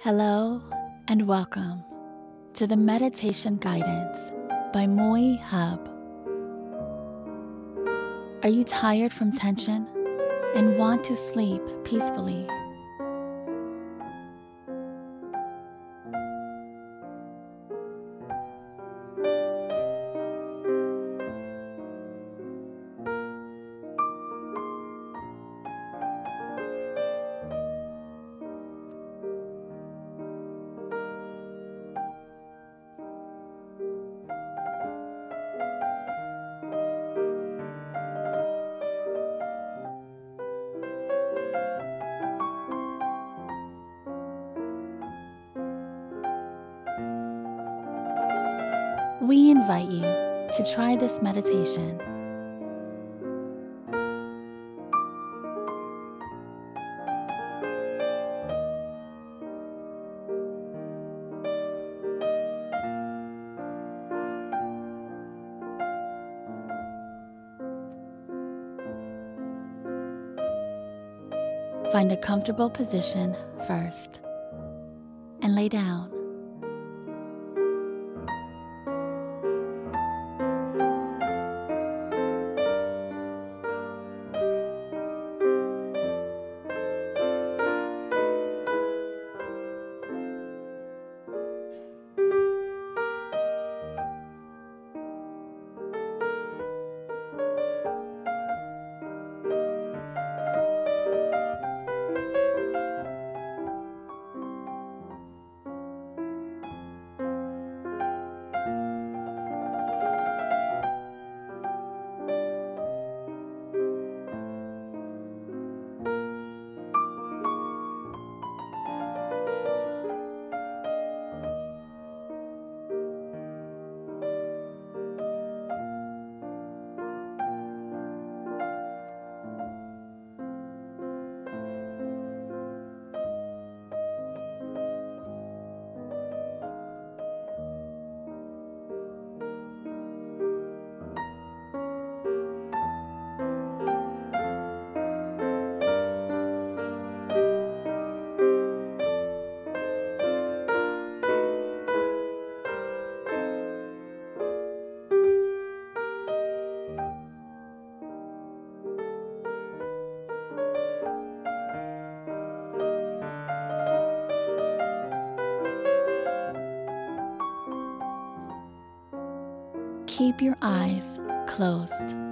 Hello and welcome to the Meditation Guidance by Mooi Hub. Are you tired from tension and want to sleep peacefully? Try this meditation. Find a comfortable position first and lay down. Keep your eyes closed.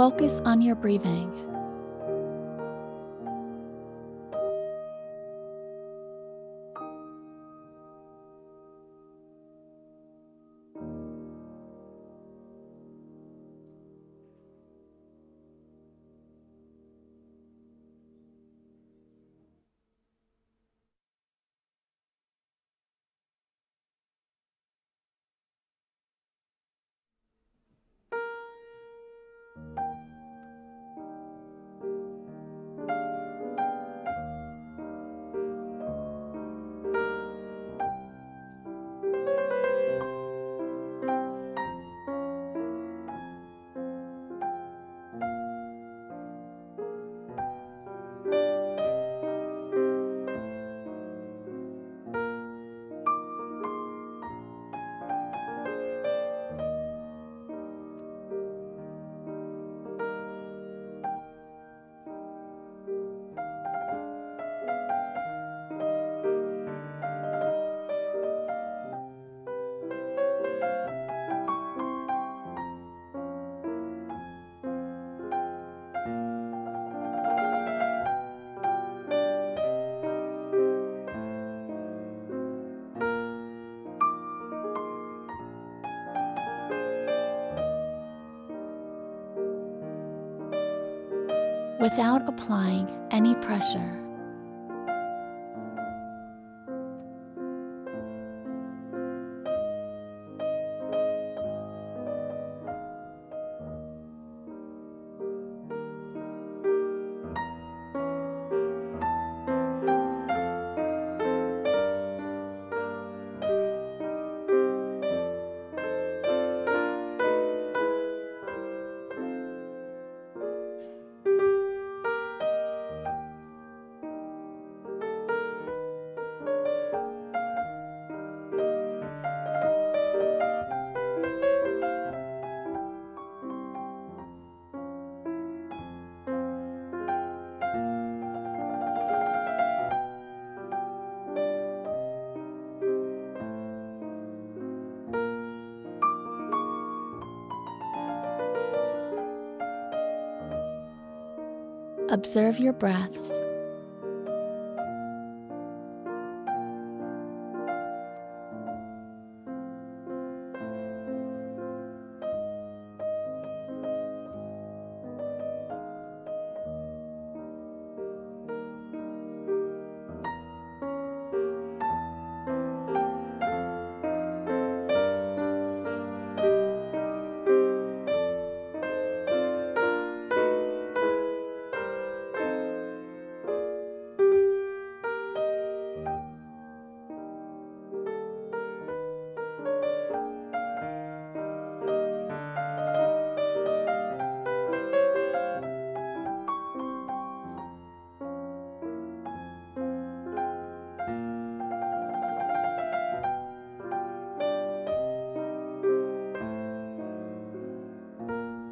Focus on your breathing. Without applying any pressure. Observe your breaths.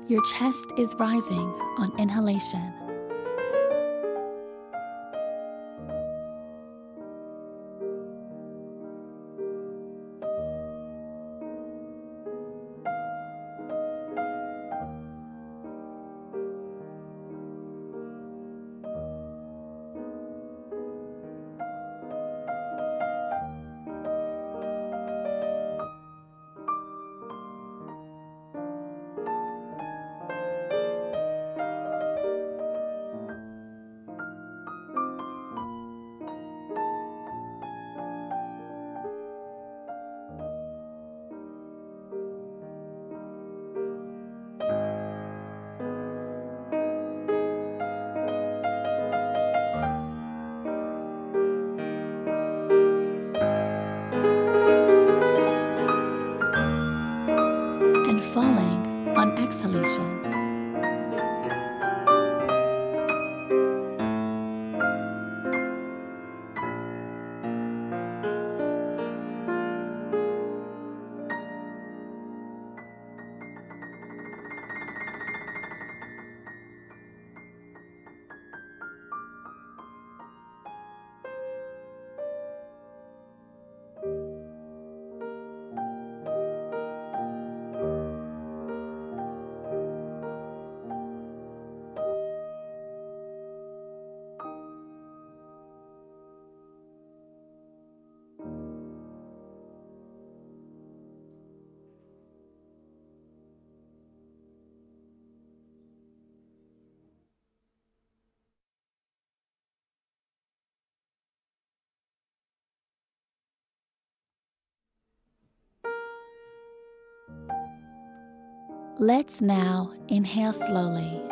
Your chest is rising on inhalation. Let's now inhale slowly.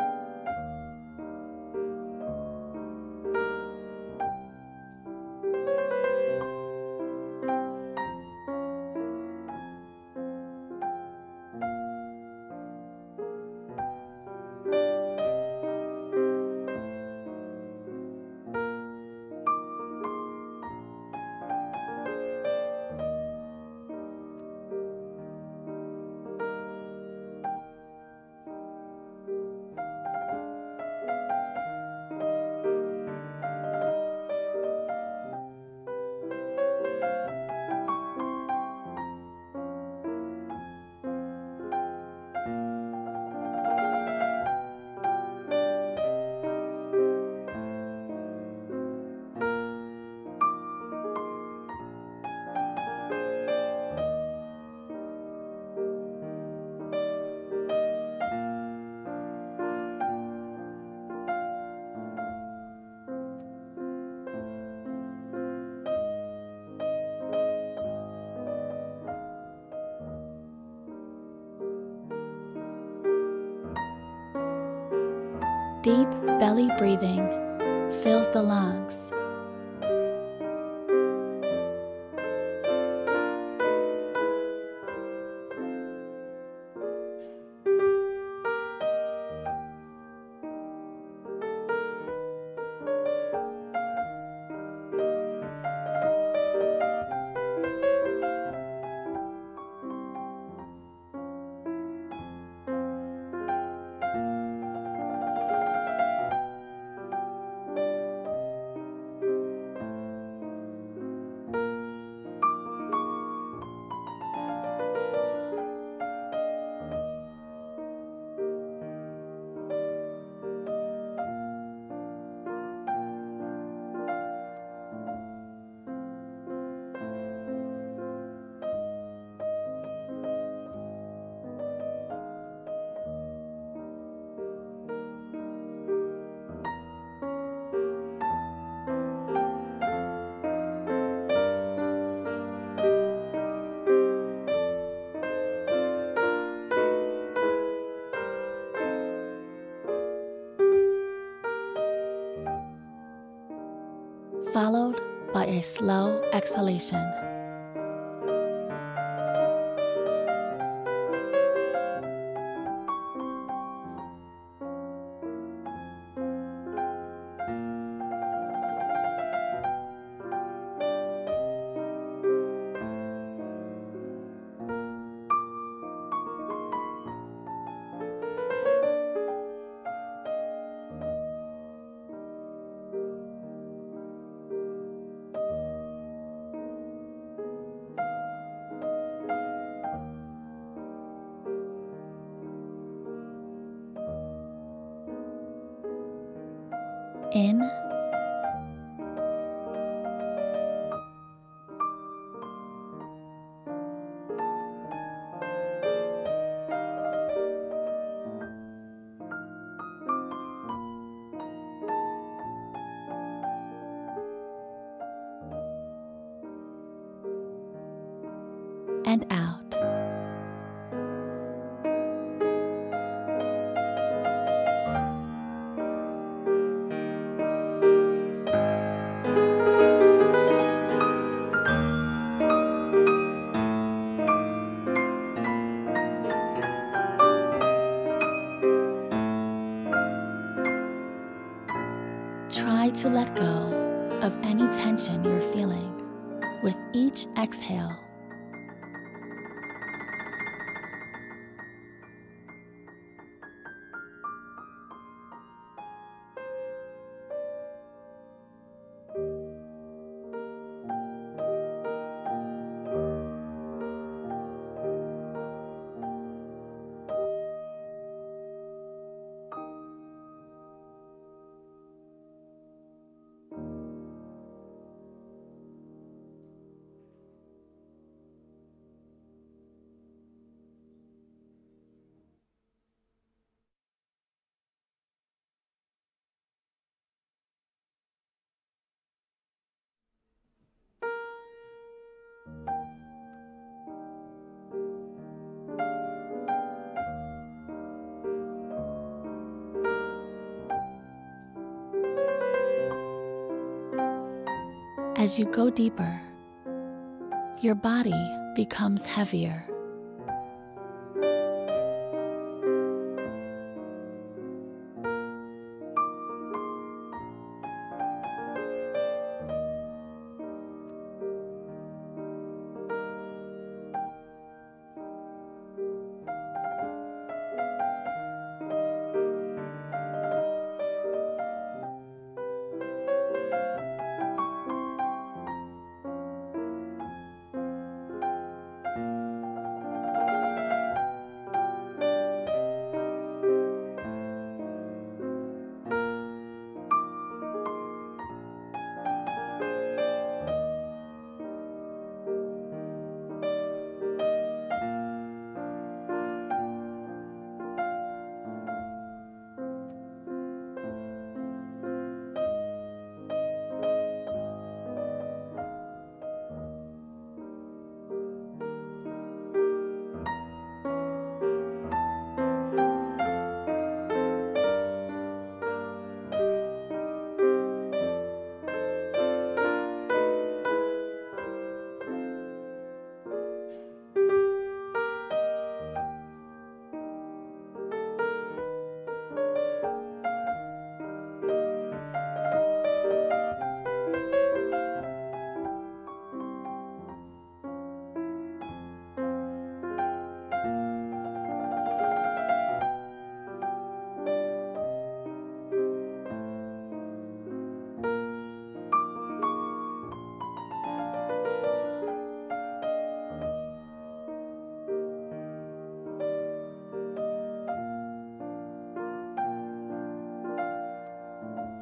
Deep belly breathing fills the lungs. By a slow exhalation. In and out. As you go deeper, your body becomes heavier.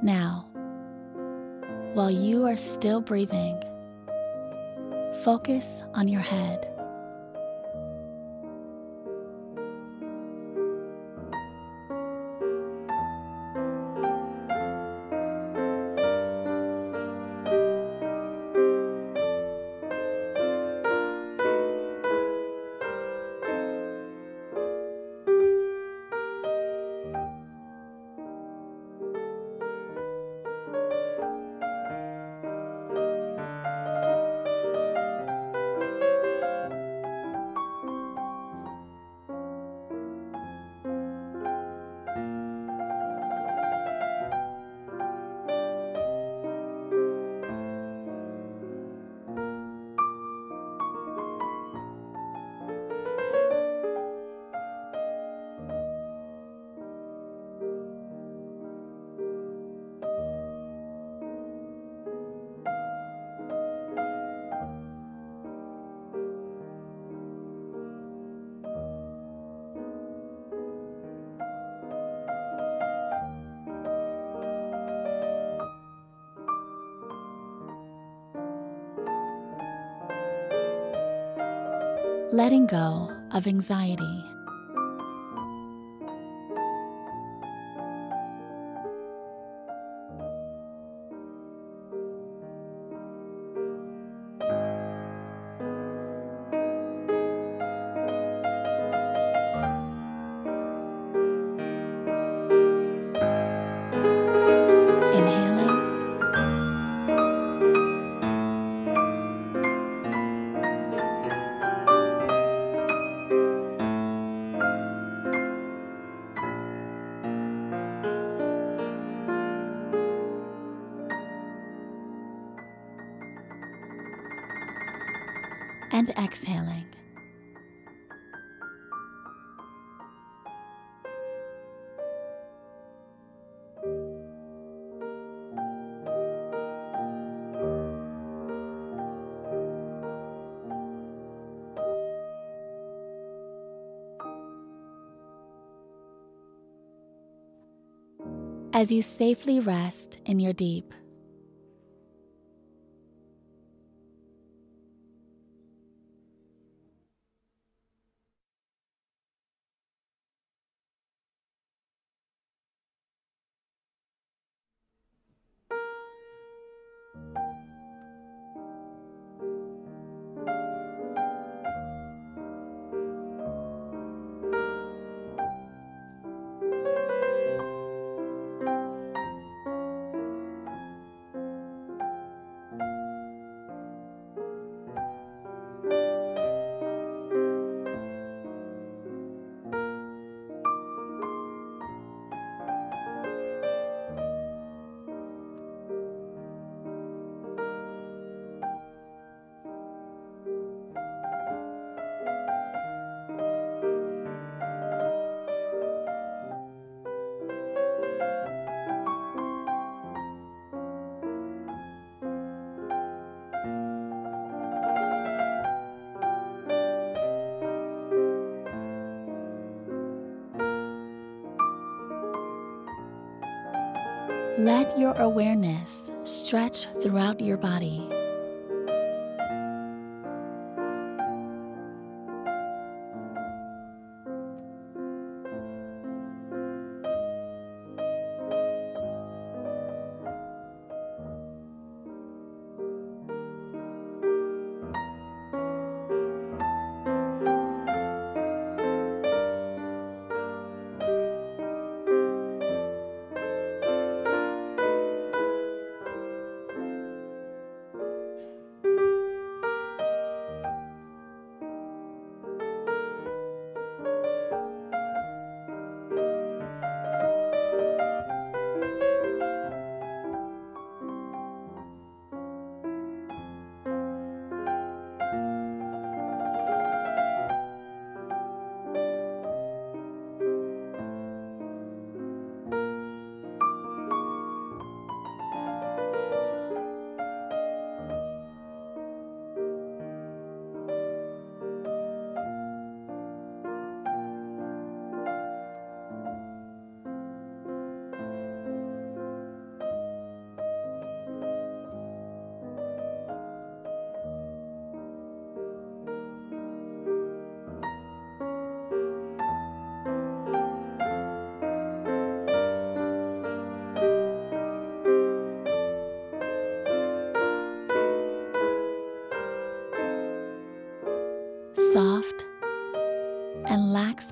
Now, while you are still breathing, focus on your head. Letting go of anxiety. And exhaling. As you safely rest in your deep, Let your awareness stretch throughout your body.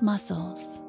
Muscles.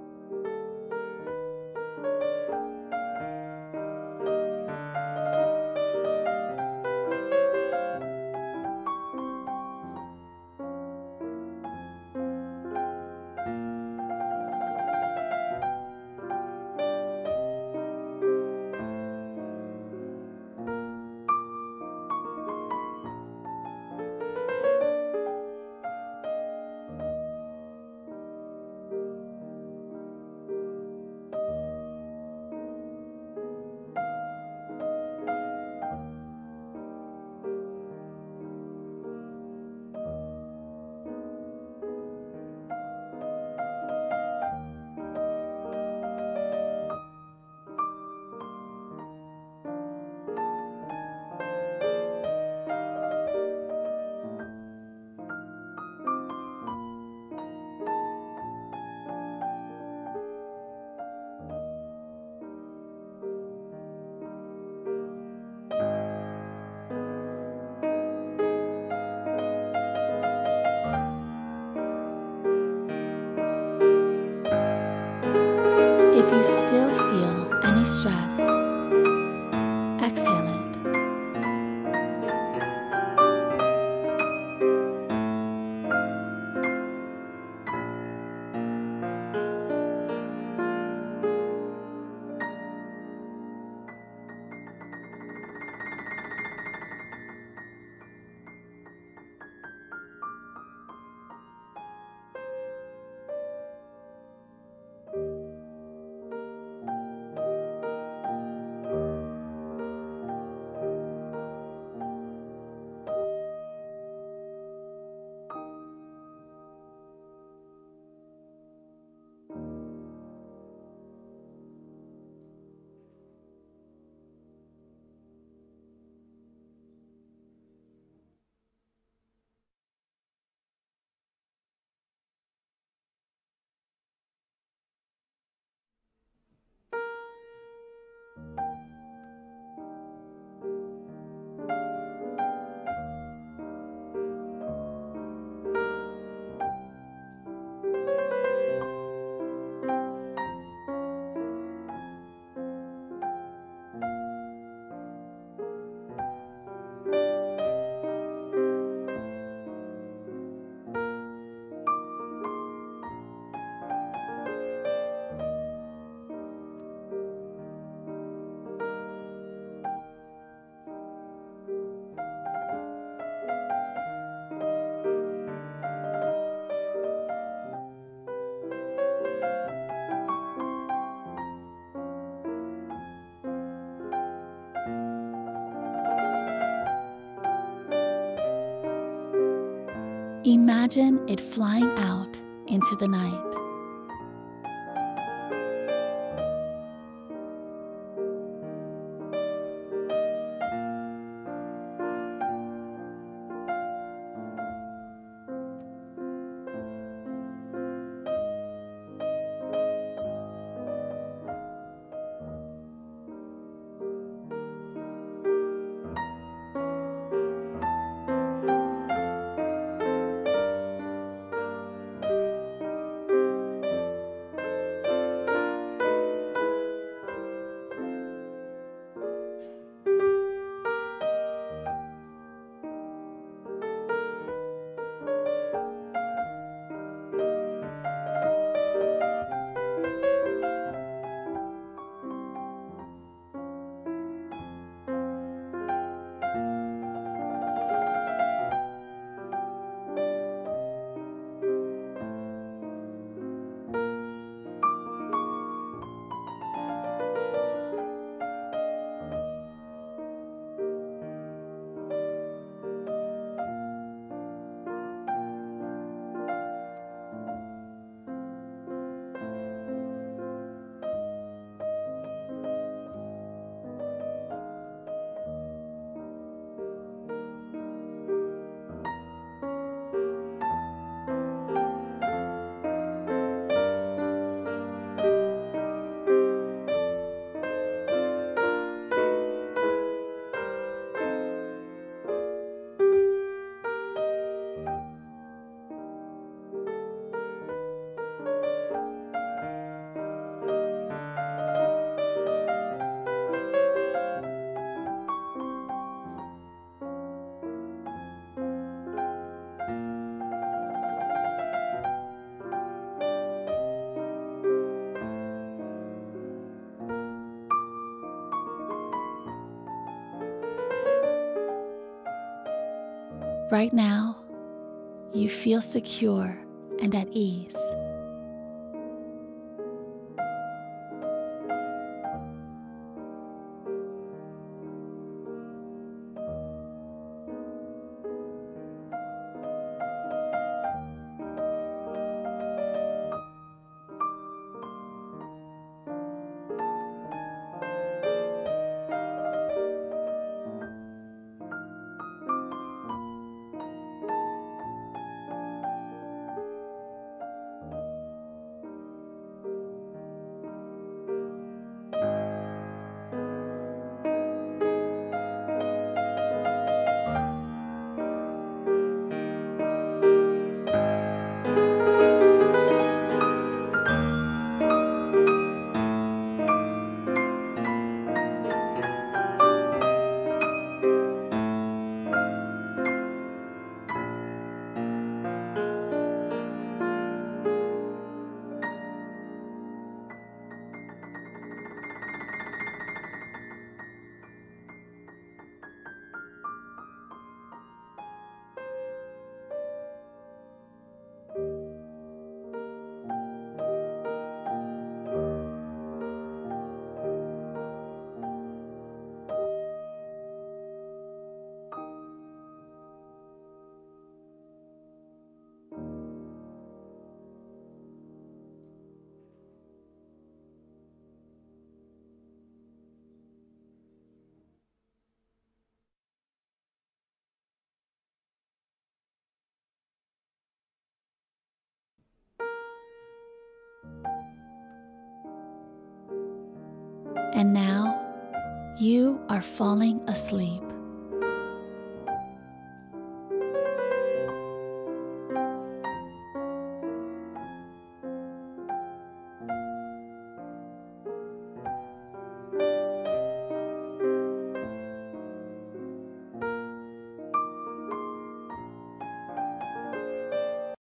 Imagine it flying out into the night. Right now, you feel secure and at ease. You are falling asleep.